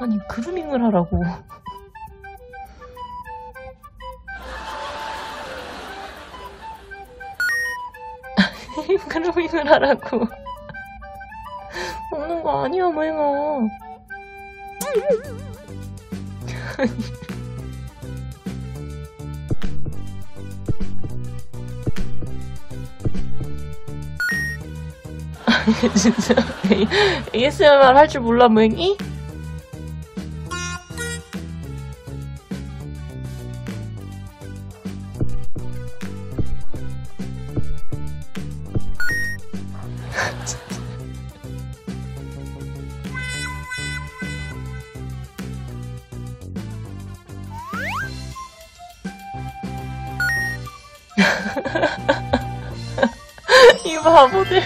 아니 그루밍을 하라고 그루밍을 하라고. 먹는 거 아니야 맹아. 아니 진짜. ASMR 할 줄 몰라 맹이? 你跑不掉。